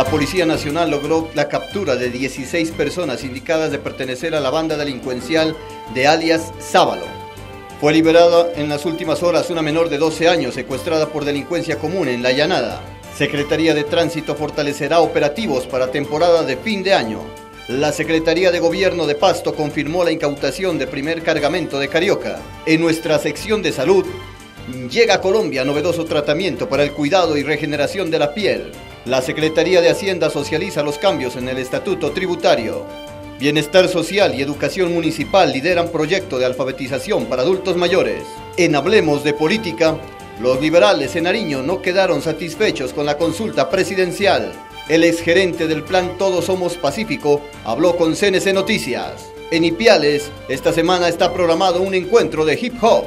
La Policía Nacional logró la captura de 16 personas indicadas de pertenecer a la banda delincuencial de alias Sábalo. Fue liberada en las últimas horas una menor de 12 años secuestrada por delincuencia común en La Llanada. Secretaría de Tránsito fortalecerá operativos para temporada de fin de año. La Secretaría de Gobierno de Pasto confirmó la incautación de primer cargamento de Carioca. En nuestra sección de salud, llega a Colombia novedoso tratamiento para el cuidado y regeneración de la piel. La Secretaría de Hacienda socializa los cambios en el estatuto tributario. Bienestar Social y Educación Municipal lideran proyecto de alfabetización para adultos mayores. En Hablemos de Política, los liberales en Nariño no quedaron satisfechos con la consulta presidencial. El exgerente del plan Todos Somos Pacífico habló con CNC Noticias. En Ipiales, esta semana está programado un encuentro de hip hop.